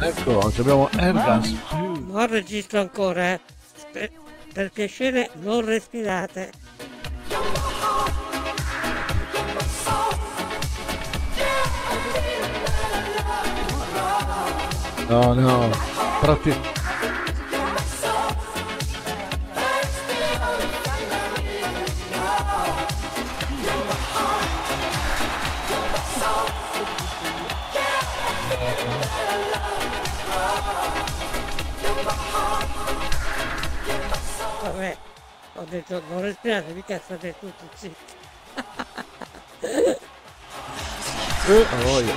Ecco, oggi abbiamo Ergas. Non registro ancora, eh. Per, per piacere non respirate. No, no, tratti... Vabbè, ho detto non respirate, mica state tutti zitti. Eh, a voglia.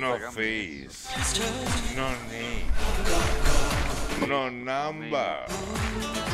No face, no name, no number.